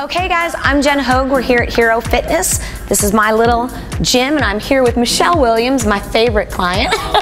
Okay guys, I'm Jen Hoag. We're here at Hero Fitness. This is my little gym and I'm here with Michelle Williams, my favorite client,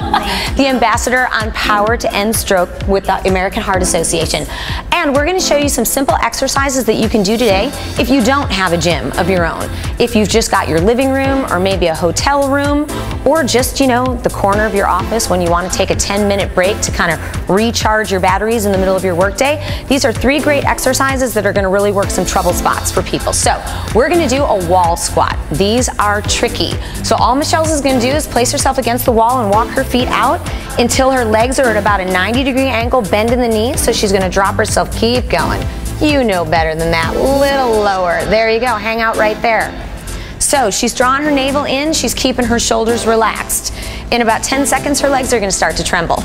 the ambassador on power to end stroke with the American Heart Association. And we're gonna show you some simple exercises that you can do today if you don't have a gym of your own. If you've just got your living room or maybe a hotel room or just, you know, the corner of your office when you wanna take a 10 minute break to kind of recharge your batteries in the middle of your workday. These are three great exercises that are gonna really work some trouble spots for people. So we're gonna do a wall squat. These are tricky. So all Michelle's is gonna do is place herself against the wall and walk her feet out until her legs are at about a 90 degree angle, bend in the knees. So she's gonna drop herself, keep going. You know better than that, little lower. There you go, hang out right there. So she's drawing her navel in, she's keeping her shoulders relaxed. In about 10 seconds, her legs are gonna start to tremble.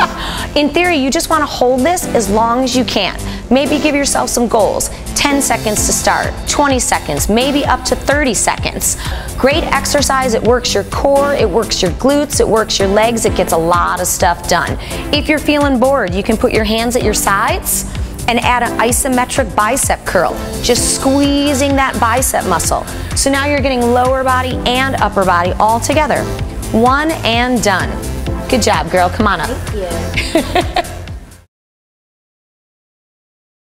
in theory, you just wanna hold this as long as you can. Maybe give yourself some goals. 10 seconds to start, 20 seconds, maybe up to 30 seconds. Great exercise, it works your core, it works your glutes, it works your legs, it gets a lot of stuff done. If you're feeling bored, you can put your hands at your sides and add an isometric bicep curl, just squeezing that bicep muscle. So now you're getting lower body and upper body all together. One and done. Good job, girl. Come on up. Thank you.